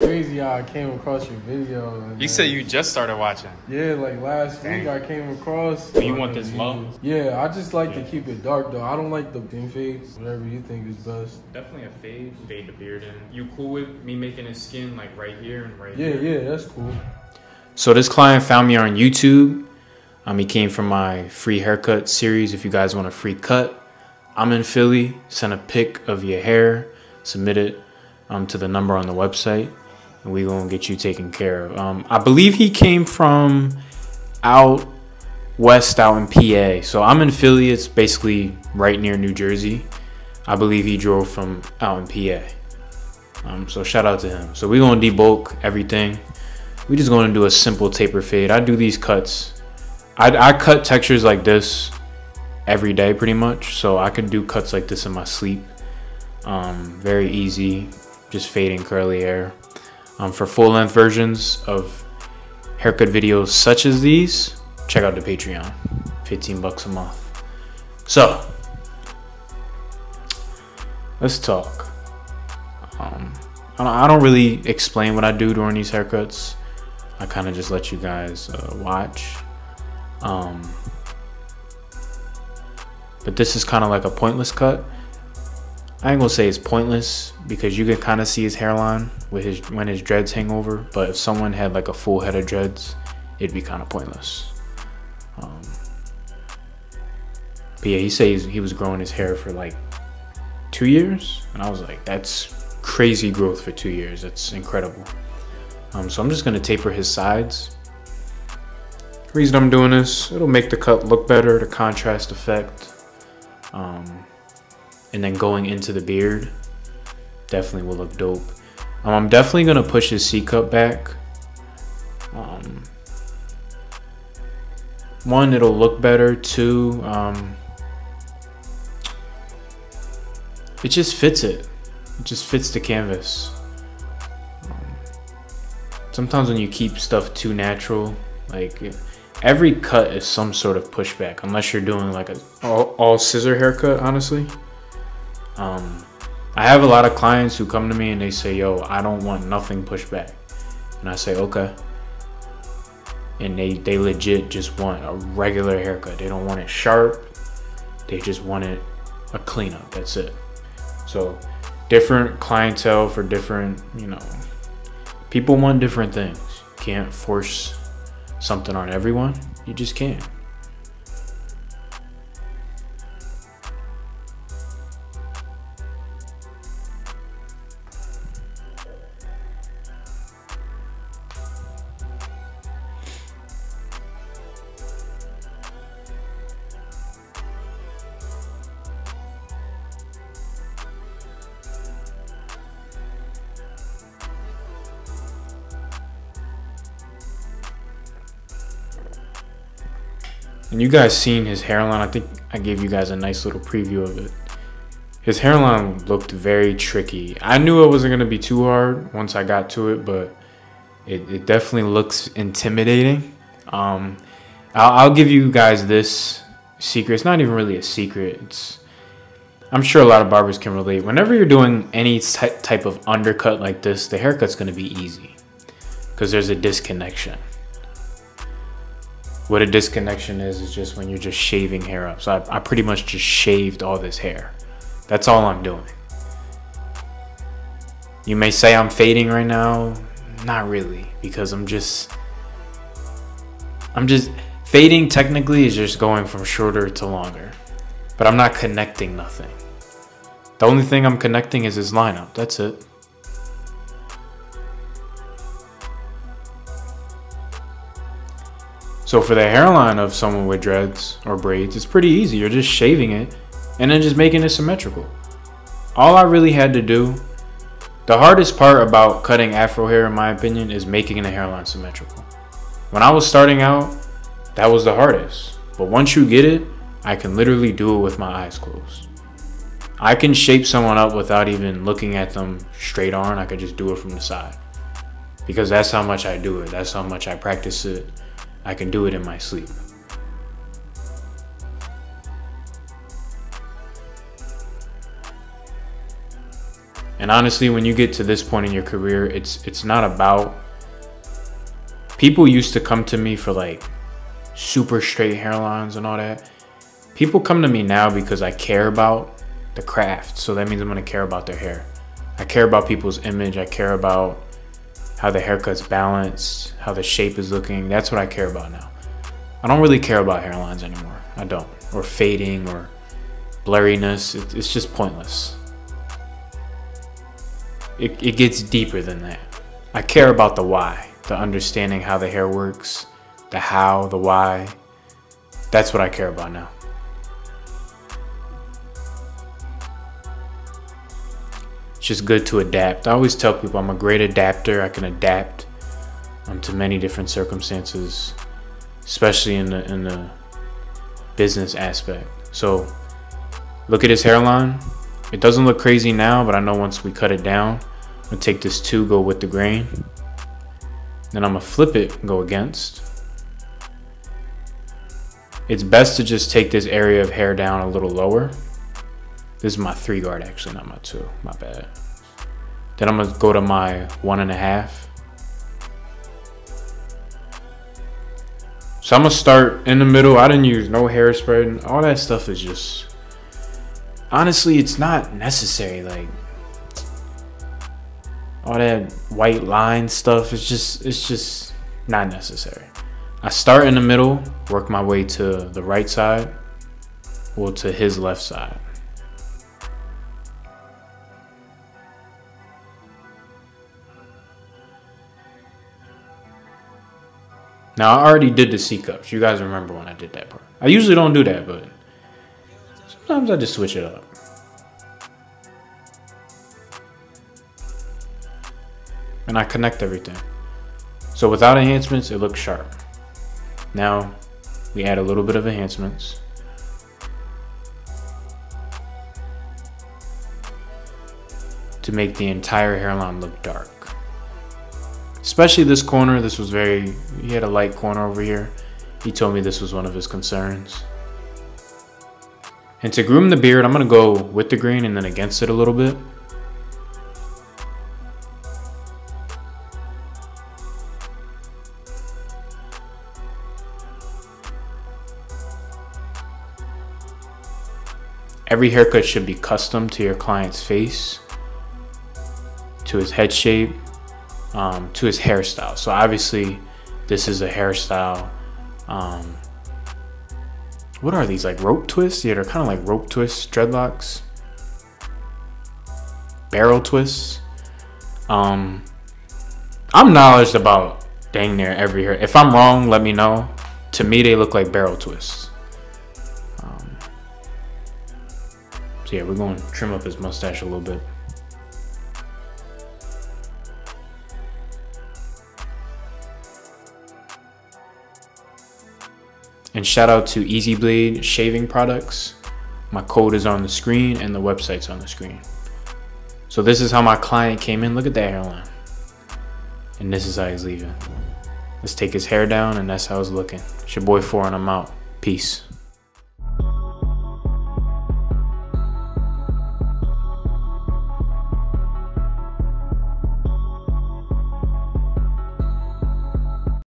Crazy how I came across your video. and, You said you just started watching. Yeah, like last Dang. week I came across. So you want this the low? Yeah, I just like Yeah. to keep it dark though. I don't like the thin fade. Whatever you think is best. Definitely a fade. Fade the beard in. You cool with me making his skin like right here and right Yeah, here? yeah, that's cool. So this client found me on YouTube. Um, he came from my free haircut series. If you guys want a free cut, I'm in Philly. Send a pic of your hair, submit it um, to the number on the website, and we gonna get you taken care of. Um, I believe he came from out west, out in PA. So I'm in Philly. It's basically right near New Jersey. I believe he drove from out in PA. Um, so shout out to him. So we're gonna debulk everything we just to do a simple taper fade. I do these cuts. I, I cut textures like this every day pretty much. So I could do cuts like this in my sleep. Um, very easy, just fading curly hair. Um, for full length versions of haircut videos such as these, check out the Patreon. 15 bucks a month. So, let's talk. Um, I don't- really explain what I do during these haircuts. I kind of just let you guys uh, watch. Um, but this is kind of like a pointless cut. I ain't gonna say it's pointless because you can kind of see his hairline with his when his dreads hang over. But if someone had like a full head of dreads, it'd be kind of pointless. Um, but yeah, he says he was growing his hair for like two years, and I was like, that's crazy growth for two years. That's incredible. Um, so I'm just gonna taper his sides. Reason I'm doing this, it'll make the cut look better, the contrast effect. Um, and then going into the beard, definitely will look dope. Um, I'm definitely gonna push his C cup back. Um, one, it'll look better. Two, um, it just fits it. It just fits the canvas sometimes when you keep stuff too natural, like every cut is some sort of pushback, unless you're doing like a all, all scissor haircut. Honestly, um, I have a lot of clients who come to me and they say, "Yo, I don't want nothing pushback," and I say, "Okay." And they they legit just want a regular haircut. They don't want it sharp. They just want it a cleanup. That's it. So different clientele for different, you know, people want different things. Can't force something on everyone. You just can't. And you guys seen his hairline. I think I gave you guys a nice little preview of it. His hairline looked very tricky. I knew it wasn't going to be too hard once I got to it, but it, it definitely looks intimidating. Um, I'll, I'll give you guys this secret. It's not even really a secret. It's I'm sure a lot of barbers can relate. Whenever you're doing any type of undercut like this, the haircut's going to be easy because there's a disconnection what a disconnection is is just when you're just shaving hair up. So I, I pretty much just shaved all this hair. That's all I'm doing. You may say I'm fading right now. Not really, because I'm just I'm just fading technically is just going from shorter to longer. But I'm not connecting nothing. The only thing I'm connecting is his lineup. That's it. So for the hairline of someone with dreads or braids, it's pretty easy. You're just shaving it and then just making it symmetrical. All I really had to do, the hardest part about cutting afro hair in my opinion is making the hairline symmetrical. When I was starting out, that was the hardest. But once you get it, I can literally do it with my eyes closed. I can shape someone up without even looking at them straight on. I could just do it from the side. Because that's how much I do it. That's how much I practice it. I can do it in my sleep. And honestly, when you get to this point in your career, it's it's not about people used to come to me for like super straight hairlines and all that. People come to me now because I care about the craft. So that means I'm going to care about their hair. I care about people's image. I care about how the haircut's balanced, how the shape is looking. That's what I care about now. I don't really care about hairlines anymore. I don't. Or fading or blurriness. it's just pointless. It, it gets deeper than that. I care about the why, the understanding how the hair works, the how, the why. That's what I care about now. Just good to adapt. I always tell people I'm a great adapter. I can adapt um, to many different circumstances, especially in the in the business aspect. So look at his hairline. It doesn't look crazy now, but I know once we cut it down, I'm gonna take this two, go with the grain. Then I'm gonna flip it go against. It's best to just take this area of hair down a little lower. This is my three guard actually, not my two, my bad. Then I'm gonna go to my one and a half. So I'm gonna start in the middle. I didn't use no hairspray. And All that stuff is just honestly, it's not necessary. Like all that white line stuff, it's just it's just not necessary. I start in the middle, work my way to the right side, or to his left side. Now I already did the C cups. You guys remember when I did that part. I usually don't do that, but sometimes I just switch it up. and I connect everything. So without enhancements, it looks sharp. Now we add a little bit of enhancements. To make the entire hairline look dark. Especially this corner, this was very, he had a light corner over here. He told me this was one of his concerns. And to groom the beard, I'm gonna go with the grain and then against it a little bit. Every haircut should be custom to your client's face, to his head shape, um, to his hairstyle. So obviously, this is a hairstyle. Um, what are these like rope twists? Yeah, they're kind of like rope twists, dreadlocks, barrel twists. Um, I'm knowledge about dang near every hair. If I'm wrong, let me know. To me, they look like barrel twists. So yeah, we're going to trim up his mustache a little bit. And shout out to EZ Blade shaving products. My code is on the screen and the website's on the screen. So this is how my client came in. Look at that hairline. And this is how he's leaving. Let's take his hair down and that's how it's looking. It's your boy Four and I'm out. Peace.